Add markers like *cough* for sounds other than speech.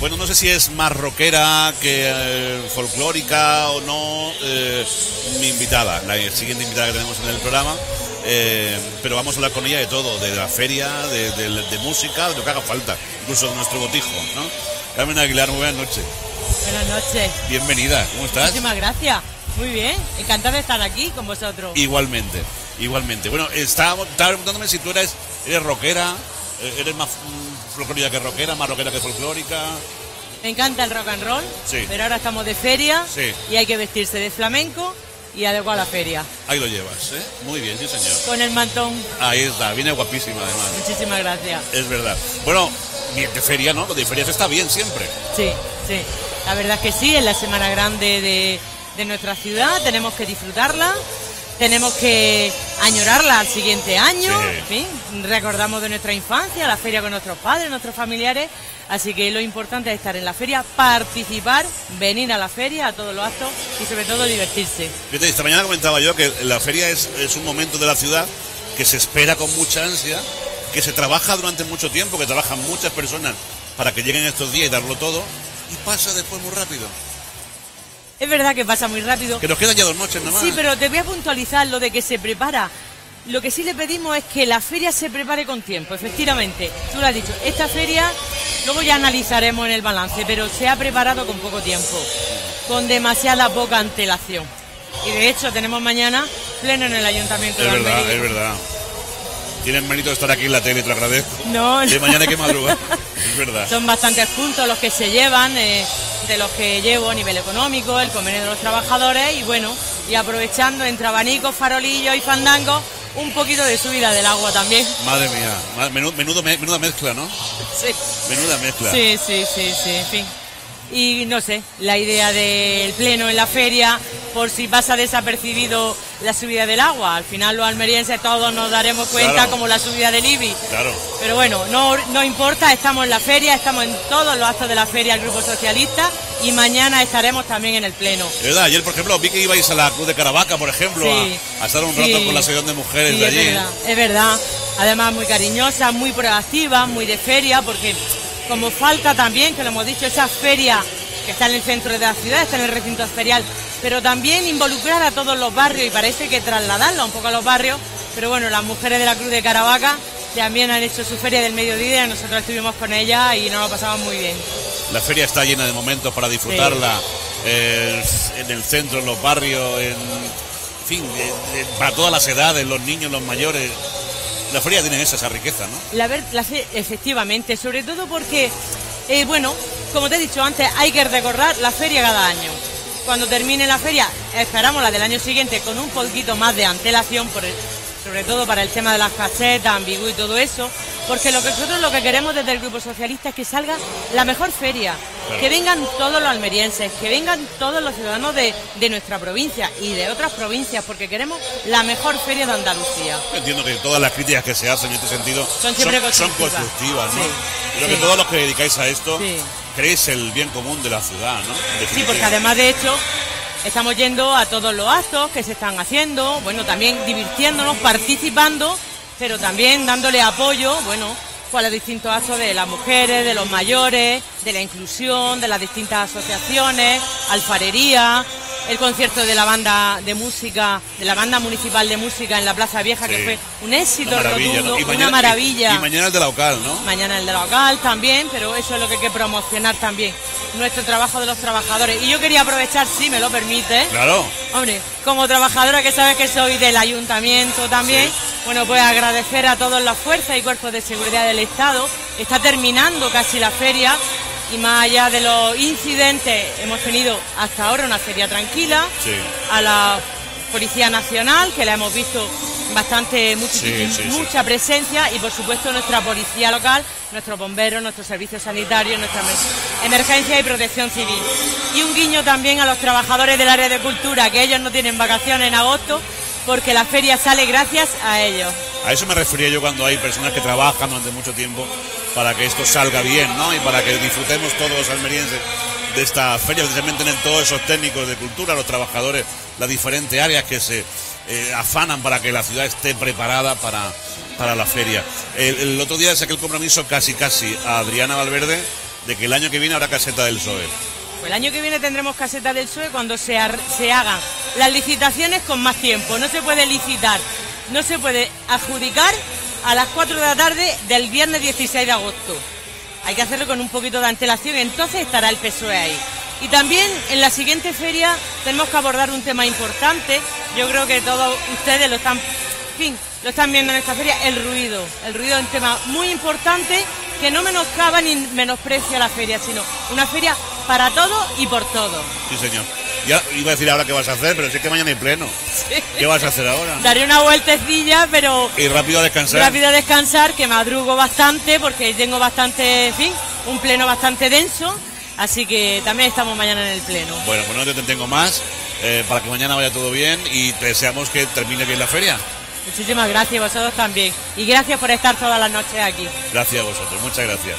bueno, no sé si es más rockera que eh, folclórica o no, eh, mi invitada, la siguiente invitada que tenemos en el programa. Eh, pero vamos a hablar con ella de todo, de la feria, de, de- de música, de lo que haga falta, incluso de nuestro botijo, ¿no? Carmen Aguilar, muy buenas noches. Buenas noches. Bienvenida, ¿cómo estás? Muchísimas gracias. Muy bien. Encantada de estar aquí con vosotros. Igualmente, igualmente. Bueno, estaba, estaba preguntándome si tú eres, eres rockera, eres más folclórica que rockera, más rockera que folclórica. Me encanta el rock and roll, Sí. pero ahora estamos de feria Sí. y hay que vestirse de flamenco y adecuar a la feria. Ahí lo llevas, ¿eh? Muy bien, sí señor. Con el mantón. Ahí está, viene guapísima además. Muchísimas gracias. Es verdad. Bueno, bien de feria, ¿no? Lo de feria está bien siempre. Sí, sí. La verdad es que sí, es la semana grande de, de nuestra ciudad, tenemos que disfrutarla, tenemos que añorarla al siguiente año, Sí. en fin, recordamos de nuestra infancia, la feria con nuestros padres, nuestros familiares, así que lo importante es estar en la feria, participar, venir a la feria, a todos los actos y sobre todo divertirse. Fíjate, esta mañana comentaba yo que la feria es, es un momento de la ciudad que se espera con mucha ansia, que se trabaja durante mucho tiempo, que trabajan muchas personas para que lleguen estos días y darlo todo, y pasa después muy rápido. Es verdad que pasa muy rápido, Que nos quedan ya dos noches nomás. Sí, pero te voy a puntualizar lo de que se prepara. Lo que sí le pedimos es que la feria se prepare con tiempo, efectivamente. Tú lo has dicho, esta feria, luego ya analizaremos en el balance, pero se ha preparado con poco tiempo, con demasiada poca antelación. Y de hecho tenemos mañana pleno en el Ayuntamiento Es de verdad, Almería. es verdad. Tienes mérito de estar aquí en la tele, te lo agradezco. No, De no. mañana hay que madrugar. *laughs* Es verdad. Son bastantes puntos los que se llevan, eh, de los que llevo a nivel económico, el convenio de los trabajadores y bueno, y aprovechando entre abanicos, farolillos y fandangos, un poquito de subida del agua también. Madre mía. Menudo, menudo me- menuda mezcla, ¿no? *laughs* Sí, Menuda mezcla. sí, sí, sí, sí, en fin. Y no sé, la idea del pleno en la feria, por si pasa desapercibido la subida del agua. Al final los almerienses todos nos daremos cuenta Claro. como la subida del IBI. Claro. Pero bueno, no, no importa, estamos en la feria, estamos en todos los actos de la feria el Grupo Socialista y mañana estaremos también en el pleno. Es verdad, ayer, por ejemplo, vi que ibais a la Cruz de Caravaca, por ejemplo, Sí. a, a estar un Sí. rato con la sección de mujeres Sí, de es allí. verdad, es verdad. Además muy cariñosa, muy proactiva, muy de feria, porque como falta también, que lo hemos dicho, esa feria que está en el centro de la ciudad, está en el recinto ferial, pero también involucrar a todos los barrios y parece que trasladarla un poco a los barrios, pero bueno, las mujeres de la Cruz de Caravaca también han hecho su feria del mediodía, nosotros estuvimos con ella y nos lo pasamos muy bien. La feria está llena de momentos para disfrutarla eh, en el centro, en los barrios, en, en fin, eh, eh, para todas las edades, los niños, los mayores. La feria tiene esa, esa riqueza, ¿no? La ver, la efectivamente, sobre todo porque, eh, bueno, como te he dicho antes, hay que recordar la feria cada año. Cuando termine la feria, esperamos la del año siguiente con un poquito más de antelación, por el- sobre todo para el tema de las casetas, ambigú y todo eso, porque lo que nosotros lo que queremos desde el Grupo Socialista es que salga la mejor feria, Claro. que vengan todos los almerienses, que vengan todos los ciudadanos de, de nuestra provincia y de otras provincias, porque queremos la mejor feria de Andalucía. Entiendo que todas las críticas que se hacen en este sentido Son siempre son constructivas. constructivas, ¿no? Sí, Creo sí. que todos los que dedicáis a esto Sí. Creéis el bien común de la ciudad, ¿no? Sí, porque además de hecho estamos yendo a todos los actos que se están haciendo, bueno, también divirtiéndonos, participando, pero también dándole apoyo, bueno, pues a los distintos actos de las mujeres, de los mayores, de la inclusión, de las distintas asociaciones, alfarería, el concierto de la banda de música, de la banda municipal de música en la Plaza Vieja, Sí. que fue un éxito Una maravilla, rotundo. Y una mañana- maravilla. Y, y mañana el de la local, ¿no? Mañana el de local también, pero eso es lo que hay que promocionar también, nuestro trabajo de los trabajadores. Y yo quería aprovechar, si me lo permite, Claro. hombre, como trabajadora que sabes que soy del ayuntamiento también, Sí. bueno, pues agradecer a todas las fuerzas y cuerpos de seguridad del Estado. Está terminando casi la feria y más allá de los incidentes, hemos tenido hasta ahora una feria tranquila. Sí. A la Policía Nacional, que la hemos visto bastante, Sí, sí, mucha presencia, y por supuesto nuestra policía local, nuestros bomberos, nuestros servicios sanitarios, nuestra emer- emergencia y protección civil. Y un guiño también a los trabajadores del área de cultura, que ellos no tienen vacaciones en agosto, porque la feria sale gracias a ellos. A eso me refería yo cuando hay personas que trabajan durante mucho tiempo para que esto salga bien, ¿no? Y para que disfrutemos todos los almerienses de esta feria, precisamente en todos esos técnicos de cultura, los trabajadores, las diferentes áreas que se eh, afanan para que la ciudad esté preparada para, para la feria. El, otro día saqué el compromiso casi casi a Adriana Valverde de que el año que viene habrá caseta del PSOE. Pues el año que viene tendremos caseta del PSOE cuando se, se hagan las licitaciones con más tiempo. No se puede licitar, no se puede adjudicar a las 4 de la tarde del viernes 16 de agosto. Hay que hacerlo con un poquito de antelación, entonces estará el PSOE ahí. Y también en la siguiente feria tenemos que abordar un tema importante. Yo creo que todos ustedes lo están, fin, lo están viendo en esta feria, el ruido. El ruido es un tema muy importante que no menoscaba ni menosprecia la feria, sino una feria para todo y por todo. Sí, señor. Ya iba a decir ahora qué vas a hacer, pero sé que mañana hay pleno. ¿Qué vas a hacer ahora? Daré una vueltecilla, pero... Y rápido a descansar. Rápido a descansar, que madrugo bastante, porque tengo bastante, en fin, un pleno bastante denso. Así que también estamos mañana en el pleno. Bueno, pues no te tengo más, eh, para que mañana vaya todo bien y deseamos que termine bien la feria. Muchísimas gracias, vosotros también. Y gracias por estar todas las noches aquí. Gracias a vosotros, muchas gracias.